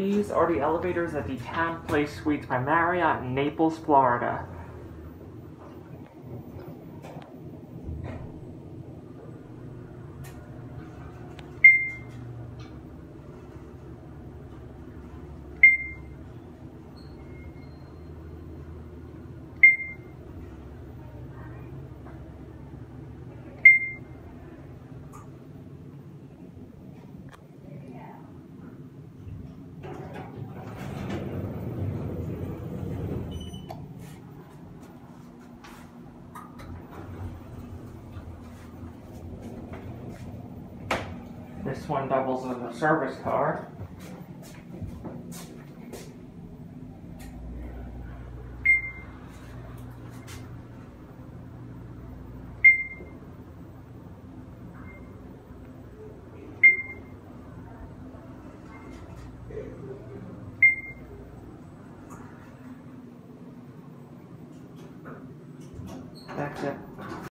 These are the elevators at the TownePlace Suites by Marriott in Naples, Florida. This one doubles as a service car. That's it.